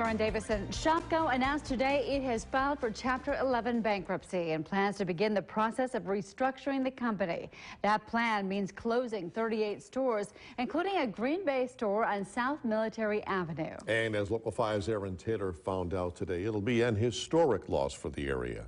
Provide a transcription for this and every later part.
Lauren Davison, Shopko announced today it has filed for Chapter 11 bankruptcy and plans to begin the process of restructuring the company. That plan means closing 38 stores, including a Green Bay store on South Military Avenue. And as Local 5's Erinn Taylor found out today, it'll be an historic loss for the area.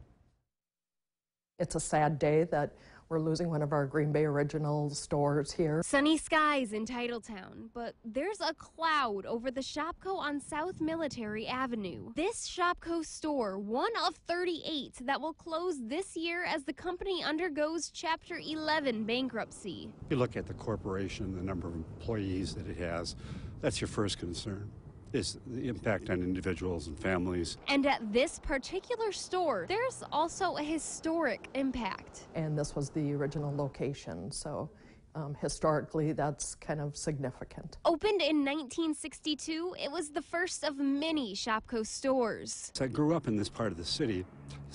It's a sad day that we're losing one of our Green Bay original stores here. Sunny skies in Titletown, but there's a cloud over the Shopko on South Military Avenue. This Shopko store, one of 38 that will close this year as the company undergoes Chapter 11 bankruptcy. If you look at the corporation, the number of employees that it has, that's your first concern is the impact on individuals and families. And at this particular store, there's also a historic impact. And this was the original location, so um, historically, that's kind of significant. Opened in 1962, it was the first of many Shopko stores. So I grew up in this part of the city,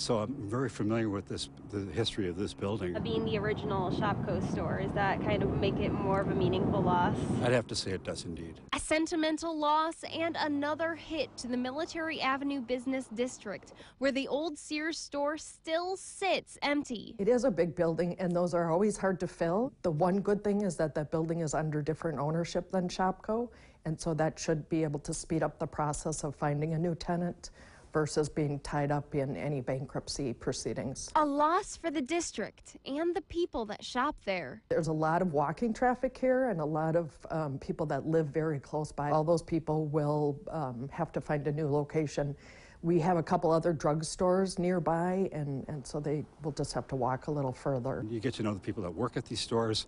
so I'm very familiar with this, the history of this building. Being the original Shopko store, does that kind of make it more of a meaningful loss? I'd have to say it does indeed. A sentimental loss and another hit to the Military Avenue Business District, where the old Sears store still sits empty. It is a big building, and those are always hard to fill. The one good thing is that that building is under different ownership than Shopko, and so that should be able to speed up the process of finding a new tenant versus being tied up in any bankruptcy proceedings. A loss for the district and the people that shop there. There's a lot of walking traffic here and a lot of um, people that live very close by. All those people will um, have to find a new location. We have a couple other drugstores nearby, and, and so they will just have to walk a little further. You get to know the people that work at these stores.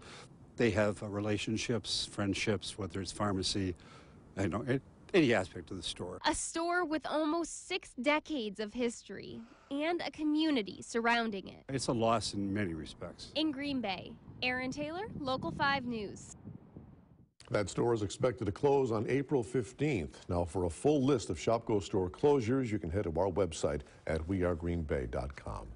They have uh, relationships, friendships, whether it's pharmacy, I know, it, any aspect of the store. A store with almost six decades of history and a community surrounding it. It's a loss in many respects. In Green Bay, Erinn Taylor, Local 5 News. That store is expected to close on April 15th. Now, for a full list of Shopko store closures, you can head to our website at wearegreenbay.com.